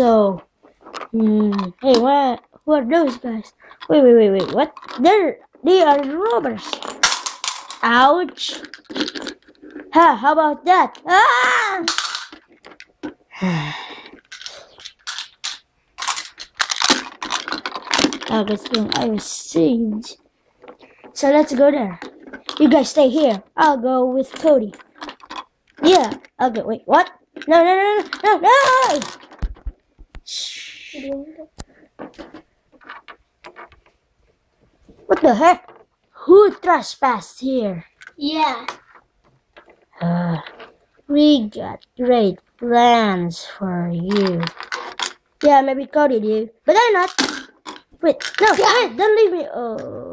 So, hmm, hey, what? Who are those guys? Wait, wait, wait, wait. What? They're they are robbers. Ouch. Ha! How about that? Ah! I was I was siege. So let's go there. You guys stay here. I'll go with Cody. Yeah, I'll go. Wait, what? No, no, no, no, no, no! What the heck? Who trespassed here? Yeah. Uh, we got great plans for you. Yeah, maybe Cody did, but I'm not. Wait, no, wait, don't leave me. Oh.